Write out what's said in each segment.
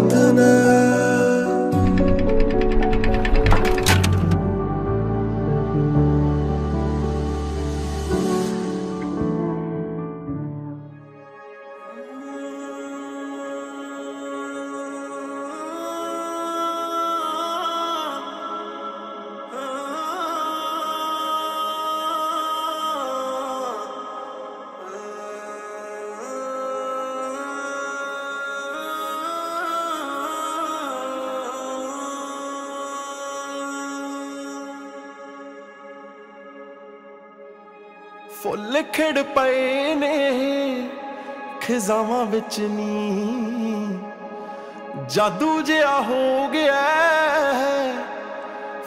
adını ਫੁੱਲ ਖਿੜ ਪਏ ਨੇ, ਖਿਜ਼ਾਵਾਂ ਵਿੱਚ ਨੀ। ਜਾਦੂ ਜਿਹਾ ਹੋ ਗਿਆ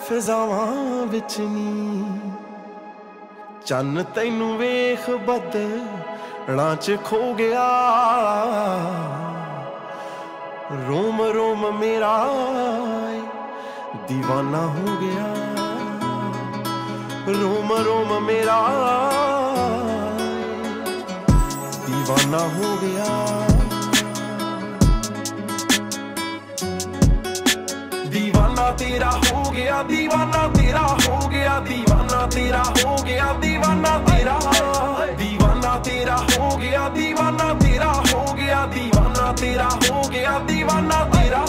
ਫਿਜ਼ਾਵਾਂ ਵਿੱਚ ਨੀ। ਚੰਨ ਤੈਨੂੰ ਵੇਖ ਬਦਲਾਂ ਚ ਖੋ ਗਿਆ। ਰੋਮ ਰੋਮ ਮੇਰਾ دیਵਾਨਾ ਹੋ ਗਿਆ। ਰੋਮ ਰੋਮ ਮੇਰਾ ਸੁਪਨਾ ਹੋ ਗਿਆ। دیਵਾਨਾ ਤੇਰਾ ਹੋ ਗਿਆ, ਦੀਵਾਨਾ ਤੇਰਾ ਹੋ ਗਿਆ, ਦੀਵਾਨਾ ਤੇਰਾ ਹੋ ਗਿਆ, ਦੀਵਾਨਾ ਤੇਰਾ। ਦੀਵਾਨਾ ਤੇਰਾ ਹੋ ਗਿਆ, ਦੀਵਾਨਾ ਤੇਰਾ ਹੋ ਗਿਆ, ਦੀਵਾਨਾ ਤੇਰਾ ਹੋ ਗਿਆ, ਦੀਵਾਨਾ ਤੇਰਾ।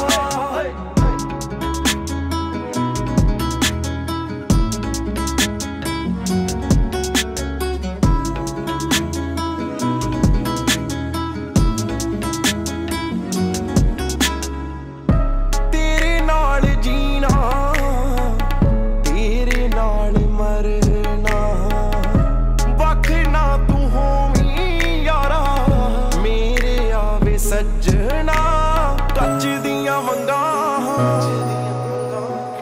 ਸੱਜਣਾ ਕੱਚ ਦੀਆਂ ਮੰਗਾਂ।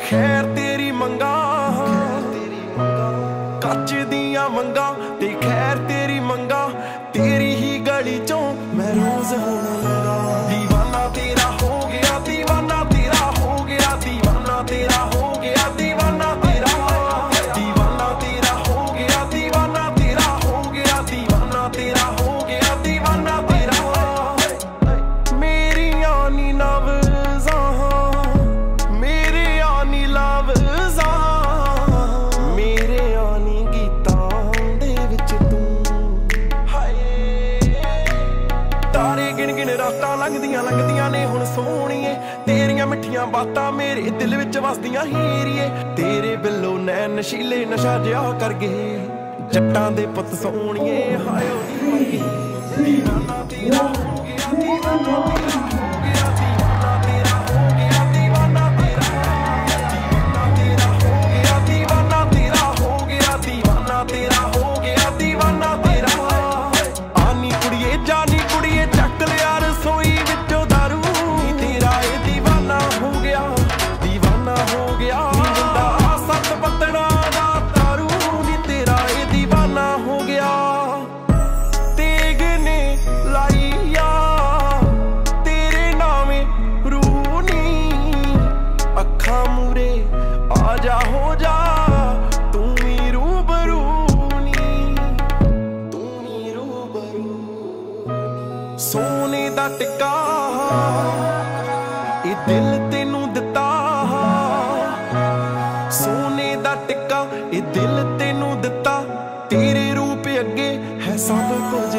ਖੈਰ ਤੇਰੀ ਮੰਗਾਂ। ਕੱਚ ਦੀਆਂ ਮੰਗਾਂ ਤੇ ਖੈਰ ਤੇਰੀ ਮੰਗਾਂ, ਤੇਰੀ ਹੀ ਗਲੀ ਚੋਂ ਮੈਂ ਰੋਜ਼ ਹੁਣ ਲੰਘਦੀਆਂ ਲੰਘਦੀਆਂ ਨੇ ਹੁਣ ਸੋਹਣੀਏ। ਤੇਰੀਆਂ ਮਿੱਠੀਆਂ ਬਾਤਾਂ ਮੇਰੇ ਦਿਲ ਵਿੱਚ ਵਸਦੀਆਂ ਹੀਰੀਏ। ਤੇਰੇ ਬਿੱਲੋ ਨੈਣ ਨਸ਼ੀਲੇ ਨਸ਼ਾ ਜਿਹਾ ਕਰ ਗਏ ਜੱਟਾਂ ਦੇ ਪੁੱਤ ਸੋਹਣੀਏ ਹਾਇਓ ਨੀ ਮਰ ਗਈ ਦੀਵਾਨਾ ਤੇਰਾ ਹੋ ਗਿਆ ਦੀਵਾਨਾ ਇਹ ਦਿਲ ਤੈਨੂੰ ਦਿੱਤਾ ਸੋਨੇ ਦਾ ਟਿੱਕਾ ਇਹ ਦਿਲ ਤੈਨੂੰ ਦਿੱਤਾ, ਤੇਰੇ ਰੂਪ ਅੱਗੇ ਹੈ ਸਭ ਕੁਝ